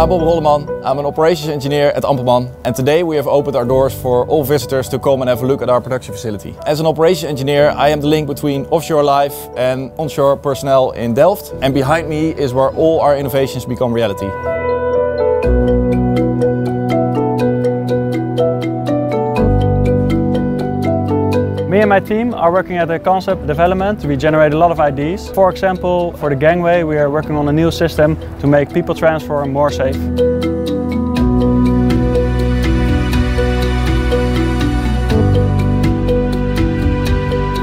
I'm Bob Rolleman. I'm an operations engineer at Ampelmann and today we have opened our doors for all visitors to come and have a look at our production facility. As an operations engineer I am the link between offshore life and onshore personnel in Delft and behind me is where all our innovations become reality. Me and my team are working at the concept development. We generate a lot of ideas. For example, for the gangway, we are working on a new system to make people transfer more safe.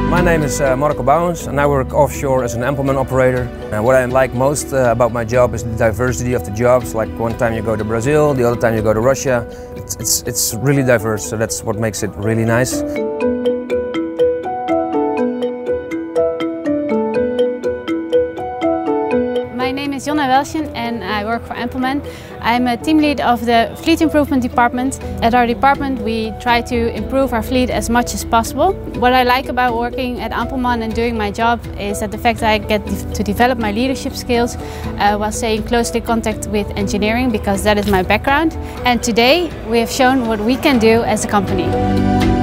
My name is uh, Marco Bouwens and I work offshore as an Ampelmann operator. And what I like most uh, about my job is the diversity of the jobs. Like one time you go to Brazil, the other time you go to Russia. It's, it's, it's really diverse, so that's what makes it really nice. Is Jonna Welsjen and I work for Ampelmann. I'm a team lead of the Fleet Improvement Department. At our department we try to improve our fleet as much as possible. What I like about working at Ampelmann and doing my job is that the fact that I get to develop my leadership skills uh, while staying closely contact with engineering because that is my background. And today we have shown what we can do as a company.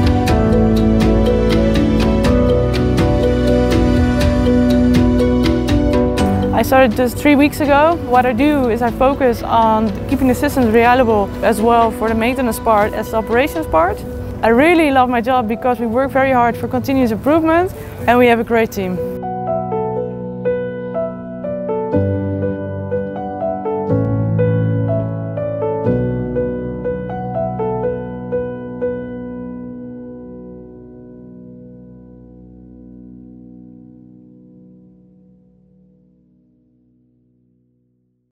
Started just three weeks ago. What I do is I focus on keeping the systems reliable as well for the maintenance part as the operations part. I really love my job because we work very hard for continuous improvement and we have a great team.